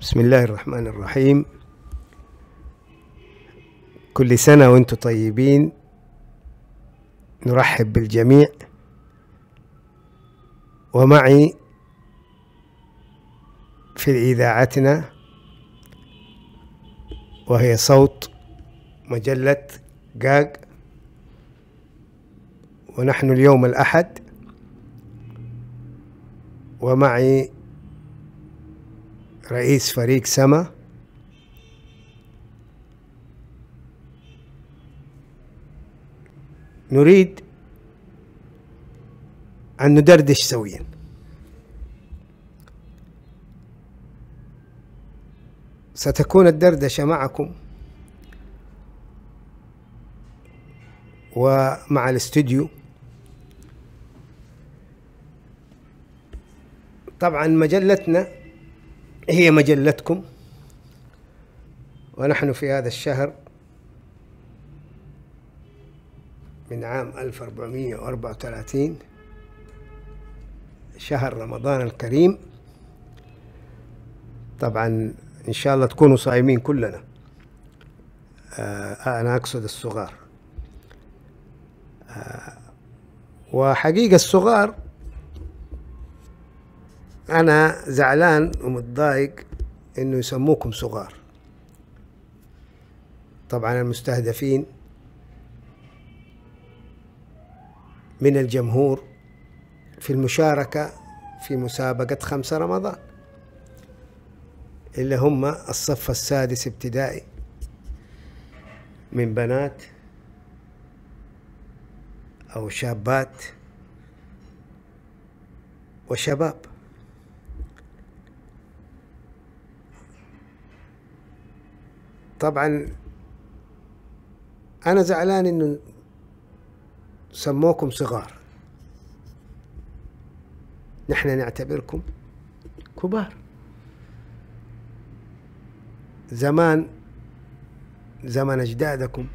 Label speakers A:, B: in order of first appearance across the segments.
A: بسم الله الرحمن الرحيم. كل سنة وأنتم طيبين. نرحب بالجميع. ومعي في إذاعتنا وهي صوت مجلة جاج ونحن اليوم الأحد. ومعي رئيس فريق سما. نريد أن ندردش سويا. ستكون الدردشة معكم ومع الاستوديو. طبعا مجلتنا هي مجلتكم ونحن في هذا الشهر من عام 1434 شهر رمضان الكريم. طبعا إن شاء الله تكونوا صايمين كلنا. آه أنا أقصد الصغار. آه وحقيقة الصغار أنا زعلان ومتضايق إنه يسموكم صغار. طبعا المستهدفين من الجمهور في المشاركة في مسابقة خمسة رمضان اللي هم الصف السادس ابتدائي من بنات أو شابات وشباب. طبعا أنا زعلان إنه سموكم صغار. نحن نعتبركم كبار. زمان زمن أجدادكم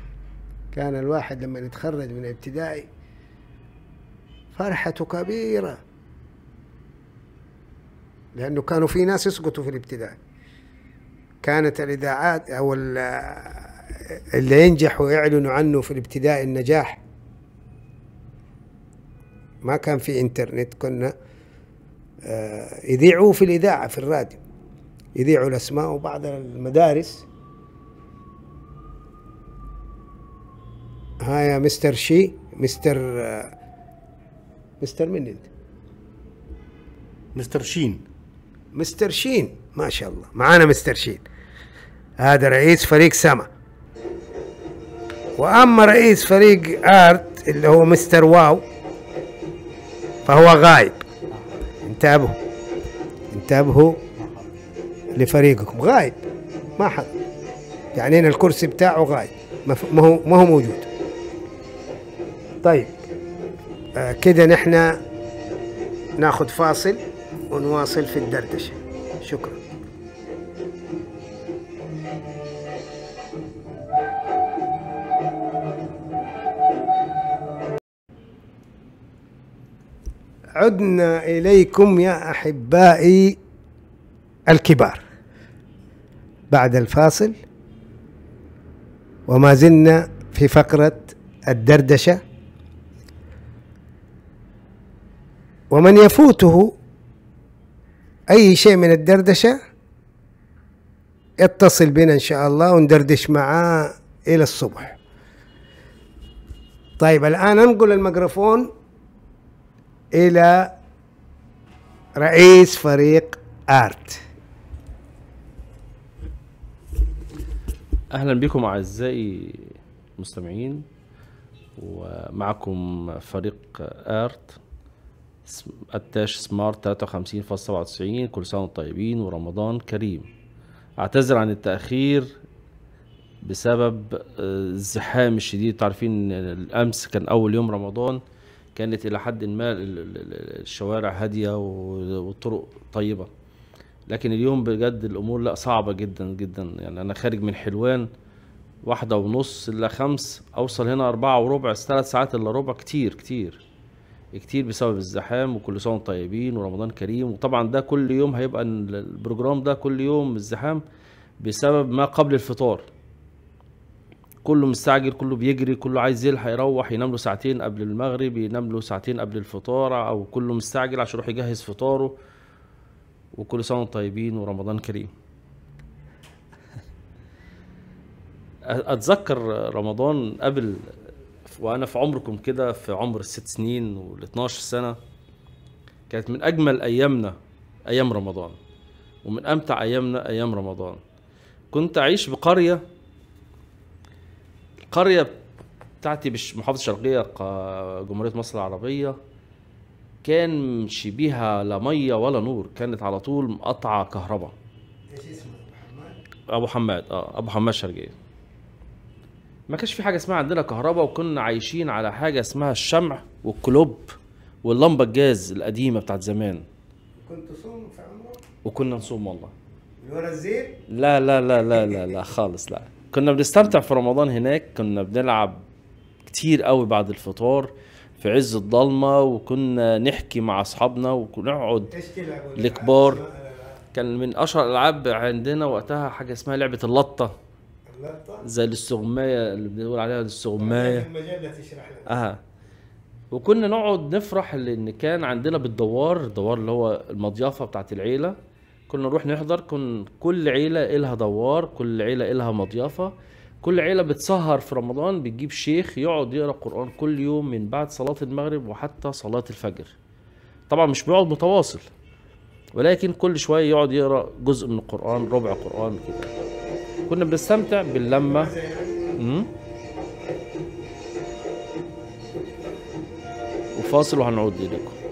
A: كان الواحد لما يتخرج من ابتدائي فرحته كبيرة لأنه كانوا في ناس يسقطوا في الابتدائي. كانت الإذاعات أو اللي ينجحوا يعلنوا عنه في الابتدائي النجاح. ما كان في إنترنت كنا يذيعوا في الإذاعة في الراديو. يذيعوا الأسماء وبعض المدارس. ها يا مستر شي مستر مستر من أنت؟
B: مستر شين.
A: مستر شين. ما شاء الله. معانا مستر شين هذا رئيس فريق سما. وأما رئيس فريق آرت اللي هو مستر واو فهو غايب. انتبهوا. انتبهوا لفريقكم. غايب. ما حد. يعني هنا الكرسي بتاعه غايب. ما هو ما هو موجود. طيب. آه كده نحن ناخذ فاصل ونواصل في الدردشة. شكرا. عدنا إليكم يا أحبائي الكبار. بعد الفاصل وما زلنا في فقرة الدردشة. ومن يفوته أي شيء من الدردشة يتصل بنا إن شاء الله وندردش معاه إلى الصبح. طيب الآن أنقل الميكروفون إلى رئيس فريق آرت.
C: أهلا بكم أعزائي المستمعين ومعكم فريق آرت اتاش سمارت 53.97 كل سنة وأنتم طيبين ورمضان كريم. أعتذر عن التأخير بسبب الزحام الشديد. تعرفين الأمس كان أول يوم رمضان. كانت إلى حد ما الشوارع هادية والطرق طيبة. لكن اليوم بجد الأمور لا صعبة جدا جدا. يعني أنا خارج من حلوان واحدة ونص الا خمس أوصل هنا أربعة وربع ثلاث ساعات إلا ربع كتير كتير. كتير بسبب الزحام وكل سنة وأنتم طيبين ورمضان كريم. وطبعا ده كل يوم هيبقى ال- البروجرام ده كل يوم الزحام بسبب ما قبل الفطار. كله مستعجل كله بيجري كله عايز يلحق يروح ينام له ساعتين قبل المغرب ينام له ساعتين قبل الفطار أو كله مستعجل عشان يروح يجهز فطاره. وكل سنة وأنتم طيبين ورمضان كريم. أتذكر رمضان قبل وأنا في عمركم كده في عمر الست سنين وال 12 سنة كانت من أجمل أيامنا أيام رمضان ومن أمتع أيامنا أيام رمضان. كنت أعيش بقرية القريه بتاعتي مش محافظة شرقية ق- جمهورية مصر العربية. كان شبيهه لا مية ولا نور كانت على طول مقطعة كهرباء.
A: إيش اسمه؟
C: أبو حماد؟ آه أبو حماد شرقية. ما كانش في حاجة اسمها عندنا كهرباء وكنا عايشين على حاجة اسمها الشمع والكلوب واللمبه الجاز القديمة بتاعت زمان.
A: كنت تصوم في عمرك؟
C: وكنا نصوم والله.
A: ورا الزين؟
C: لا لا لا لا لا لا خالص لا. كنا بنستمتع في رمضان هناك كنا بنلعب كتير قوي بعد الفطار في عز الضلمة وكنا نحكي مع أصحابنا ونقعد؟ الكبار. كان من أشهر الألعاب عندنا وقتها حاجة اسمها لعبة
A: اللطة؟
C: زي الاستغماية اللي بنقول عليها
A: الاستغماية
C: أها وكنا نقعد نفرح لأن كان عندنا بالدوار الدوار اللي هو المضيافة بتاعت العيلة كنا نروح نحضر كن كل عيلة إلها دوار كل عيلة إلها مضيافة. كل عيلة بتسهر في رمضان بتجيب شيخ يقعد يقرأ قرآن كل يوم من بعد صلاة المغرب وحتى صلاة الفجر. طبعا مش بيقعد متواصل ولكن كل شوية يقعد يقرأ جزء من القرآن ربع قرآن كده. كنا بنستمتع باللمة. مم. وفاصل وهنعود إليكم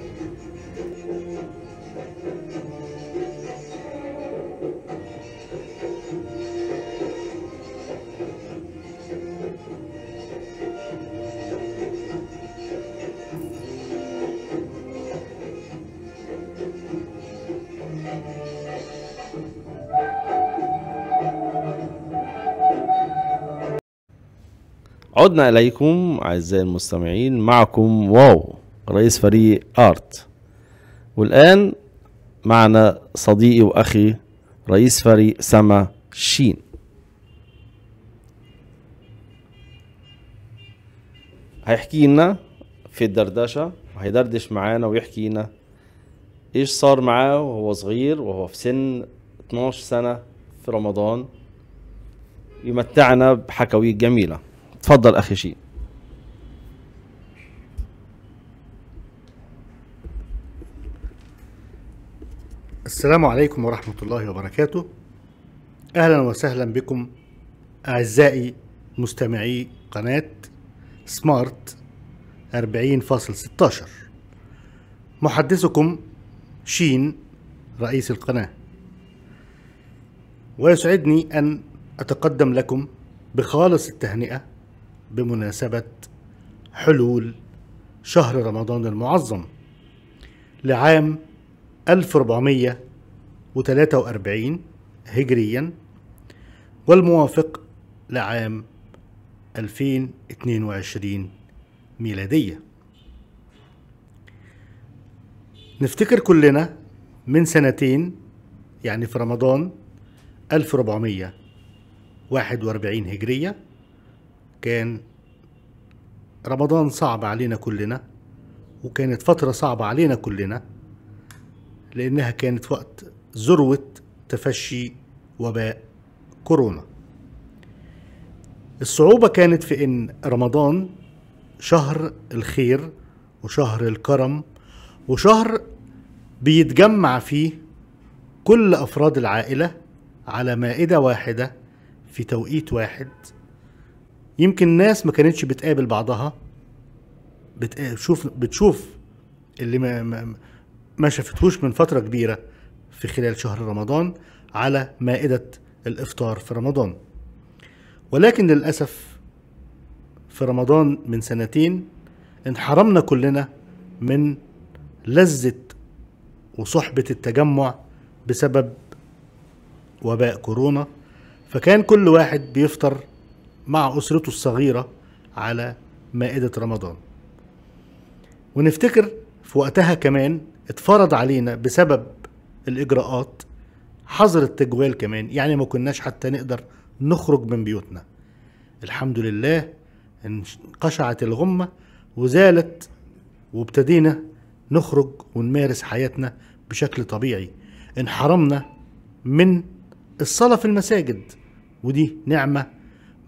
C: عدنا إليكم أعزائي المستمعين معكم واو رئيس فريق آرت. والآن معنا صديقي وأخي رئيس فريق سما شين. هيحكي لنا في الدردشة وهيدردش معانا ويحكي لنا إيش صار معاه وهو صغير وهو في سن 12 سنة في رمضان. يمتعنا بحكاوي جميلة. تفضل أخي شين
B: السلام عليكم ورحمة الله وبركاته. أهلا وسهلا بكم أعزائي مستمعي قناة سمارت 40.16 محدثكم شين رئيس القناة. ويسعدني أن أتقدم لكم بخالص التهنئة بمناسبة حلول شهر رمضان المعظم لعام 1443 هجريا والموافق لعام 2022 ميلادية. نفتكر كلنا من سنتين يعني في رمضان 1441 هجرية كان رمضان صعب علينا كلنا وكانت فترة صعبة علينا كلنا لأنها كانت وقت ذروة تفشي وباء كورونا. الصعوبة كانت في إن رمضان شهر الخير وشهر الكرم وشهر بيتجمع فيه كل أفراد العائلة على مائدة واحدة في توقيت واحد. يمكن الناس ما كانتش بتقابل بعضها. بتشوف بتشوف اللي ما, ما, ما شافتهوش من فترة كبيرة في خلال شهر رمضان على مائدة الإفطار في رمضان. ولكن للأسف في رمضان من سنتين انحرمنا كلنا من لذة وصحبة التجمع بسبب وباء كورونا. فكان كل واحد بيفطر مع أسرته الصغيرة على مائدة رمضان. ونفتكر في وقتها كمان اتفرض علينا بسبب الإجراءات حظر التجوال كمان يعني ما كناش حتى نقدر نخرج من بيوتنا. الحمد لله انقشعت الغمة وزالت وابتدينا نخرج ونمارس حياتنا بشكل طبيعي. انحرمنا من الصلاة في المساجد ودي نعمة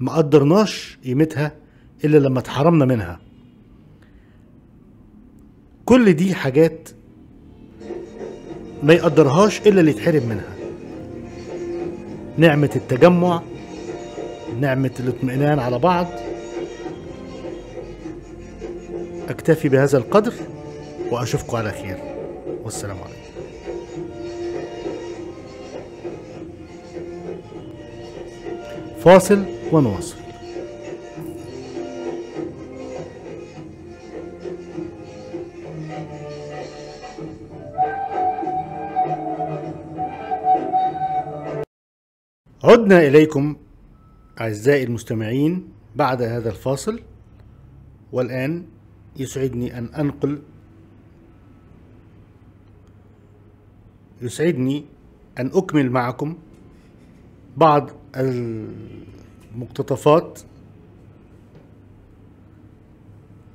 B: ما قدرناش قيمتها إلا لما اتحرمنا منها. كل دي حاجات ما يقدرهاش إلا اللي يتحرم منها. نعمة التجمع نعمة الاطمئنان على بعض. أكتفي بهذا القدر وأشوفكم على خير. والسلام عليكم. فاصل ونواصل عدنا إليكم أعزائي المستمعين بعد هذا الفاصل والآن يسعدني أن أنقل يسعدني أن أكمل معكم بعض المقتطفات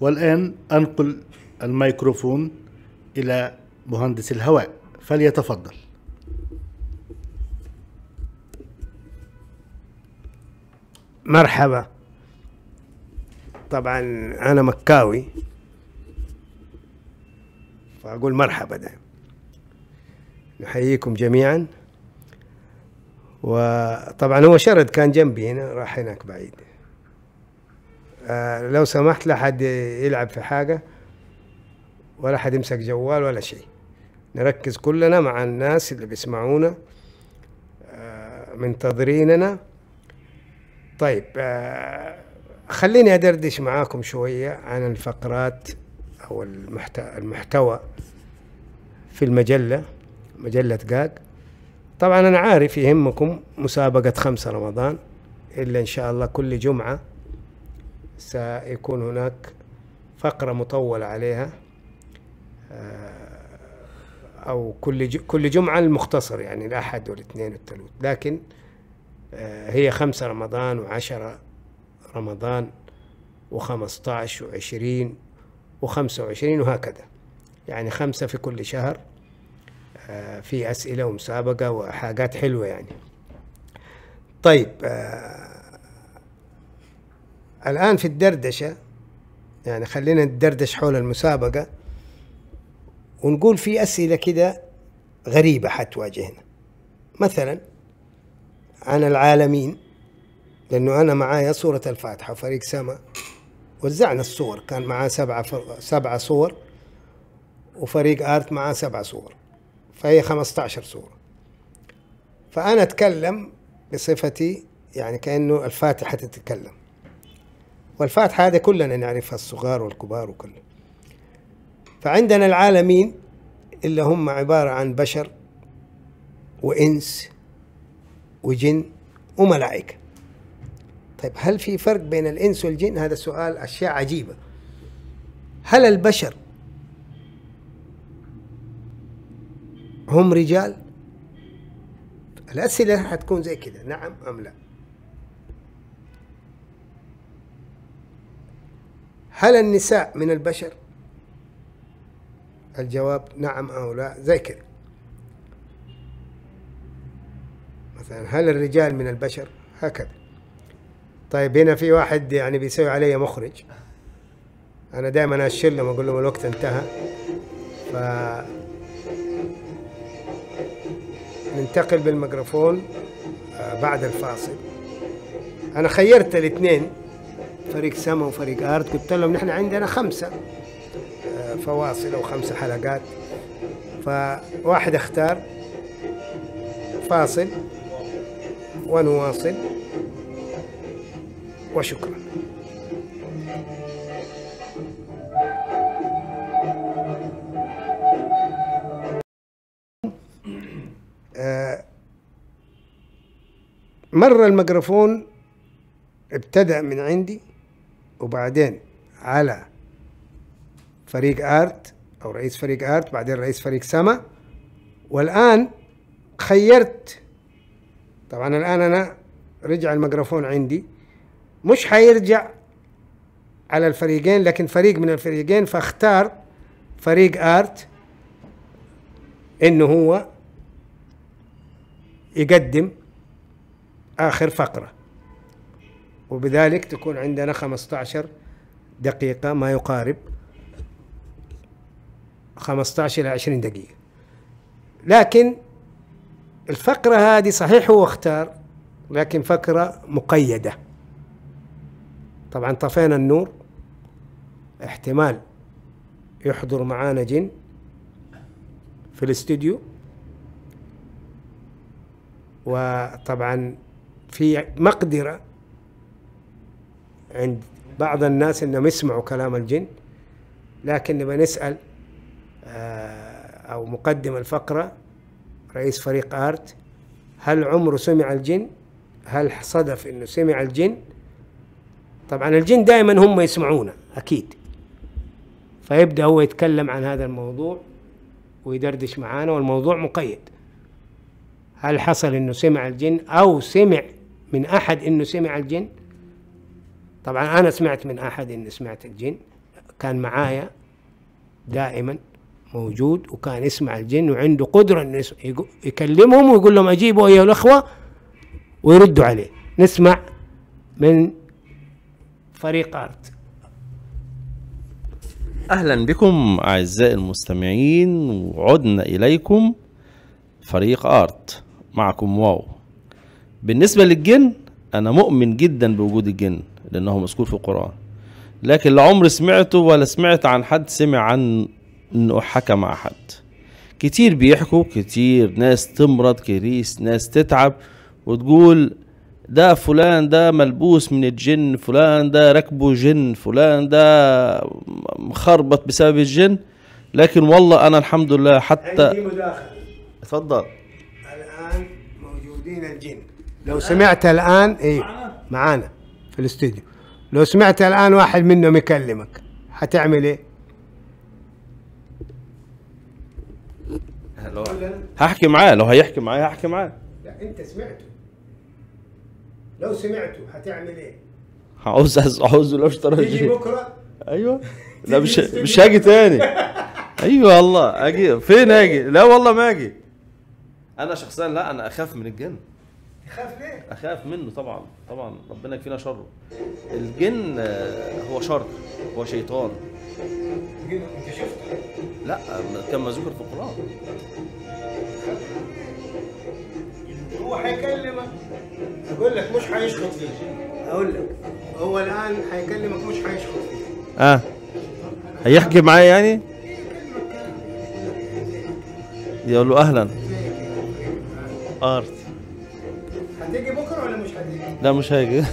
B: والآن أنقل الميكروفون إلى مهندس الهواء. فليتفضل.
A: مرحبا. طبعا أنا مكاوي. فأقول مرحبا دائما. نحييكم جميعا. وطبعا هو شرد كان جنبي هنا راح هناك بعيد. آه لو سمحت لا حد يلعب في حاجة ولا حد يمسك جوال ولا شيء. نركز كلنا مع الناس اللي بيسمعونا آه منتظريننا طيب آه خليني أدردش معاكم شوية عن الفقرات أو المحتوى, في المجلة مجلة قاق طبعا أنا عارف يهمكم مسابقة خمسة رمضان إلا إن شاء الله كل جمعة سيكون هناك فقرة مطولة عليها أو كل كل جمعة المختصر يعني الأحد والاثنين والثلاث. لكن هي خمسة رمضان وعشرة رمضان وخمسة وعشرين وخمسة وعشرين وهكذا. يعني خمسة في كل شهر. في أسئلة ومسابقة وحاجات حلوة يعني. طيب الآن في الدردشة يعني خلينا ندردش حول المسابقة ونقول في أسئلة كده غريبة حتواجهنا. مثلا عن العالمين لأنه أنا معايا صورة الفاتحة وفريق سما وزعنا الصور كان معاه سبعة سبعة صور وفريق آرت معاه سبعة صور. فهي 15 صورة فأنا أتكلم بصفتي يعني كأنه الفاتحة تتكلم. والفاتحة هذه كلنا نعرفها الصغار والكبار وكله فعندنا العالمين اللي هم عبارة عن بشر وإنس وجن وملائكة. طيب هل في فرق بين الإنس والجن؟ هذا سؤال أشياء عجيبة. هل البشر هم رجال؟ الأسئلة حتكون زي كده نعم أم لا؟ هل النساء من البشر؟ الجواب نعم أو لا زي كده مثلا هل الرجال من البشر؟ هكذا. طيب هنا في واحد يعني بيسوي علي مخرج. أنا دائما اشير لهم أقول لهم الوقت انتهى. ف ننتقل بالميكروفون بعد الفاصل. أنا خيرت الاثنين فريق سما وفريق ارت قلت لهم نحن عندنا خمسة فواصل أو خمسة حلقات. فواحد اختار فاصل ونواصل. وشكرا. مرة الميكروفون ابتدأ من عندي وبعدين على فريق آرت أو رئيس فريق آرت بعدين رئيس فريق سما. والآن خيرت. طبعا الآن أنا رجع الميكروفون عندي. مش حيرجع على الفريقين لكن فريق من الفريقين فاختار فريق آرت إنه هو يقدم آخر فقرة. وبذلك تكون عندنا 15 دقيقة ما يقارب. 15 إلى 20 دقيقة. لكن الفقرة هذه صحيح هو اختار لكن فقرة مقيدة. طبعا طفينا النور. احتمال يحضر معانا جن في الاستوديو. وطبعا في مقدرة عند بعض الناس إنهم يسمعوا كلام الجن لكن نبغى نسأل آه، أو مقدم الفقرة رئيس فريق آرت هل عمره سمع الجن؟ هل صدف إنه سمع الجن؟ طبعا الجن دائما هم يسمعونا أكيد فيبدأ هو يتكلم عن هذا الموضوع ويدردش معانا والموضوع مقيد هل حصل إنه سمع الجن أو سمع من أحد إنه سمع الجن؟ طبعا أنا سمعت من أحد إني سمعت الجن. كان معايا دائما موجود وكان يسمع الجن وعنده يس- يقو- يكلمهم ويقول لهم أجيبوا أيها الأخوة ويردوا عليه. نسمع من فريق آرت.
C: أهلا بكم أعزائي المستمعين وعدنا إليكم فريق آرت. معكم واو. بالنسبة للجن أنا مؤمن جدا بوجود الجن لأنه مذكور في القرآن. لكن لا عمري سمعته ولا سمعت عن حد سمع عن إنه حكى مع حد. كتير بيحكوا كتير ناس تمرض كريس ناس تتعب وتقول ده فلان ده ملبوس من الجن فلان ده ركبه جن فلان ده مخربط بسبب الجن. لكن والله أنا الحمد لله حتى
A: مداخله
C: اتفضل.
A: الآن موجودين الجن. لو سمعت الآن إيه معانا في الاستوديو. لو سمعت الآن واحد منهم يكلمك حتعمل
C: إيه؟ هحكي معاه لو هيحكي معايا هحكي معاه.
A: لا أنت سمعته. لو سمعته حتعمل إيه؟
C: هعوز عاوز لو اشترى
A: تيجي بكرة؟
C: أيوه. لا مش مش هاجي تاني. أيوه والله أجي. فين أجي؟ لا والله ما أجي. أنا شخصيا لا أنا أخاف من الجن.
A: تخاف ليه؟
C: أخاف منه طبعا طبعا ربنا يكفينا شره. الجن آه، هو شر هو شيطان.
A: أنت شفته؟
C: لا كما ذكر في القرآن.
A: هو حيكلمك. أقول لك مش حيشخط فيك. أقول لك هو الآن حيكلمك مش حيشخط فيك.
C: آه. هيحكي معايا يعني؟ يقول له أهلا. ارت
A: هتيجي بكرة ولا مش هتيجي؟
C: لا مش هاجي.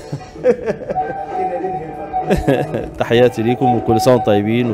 C: تحياتي ليكم وكل سنة وأنتم طيبين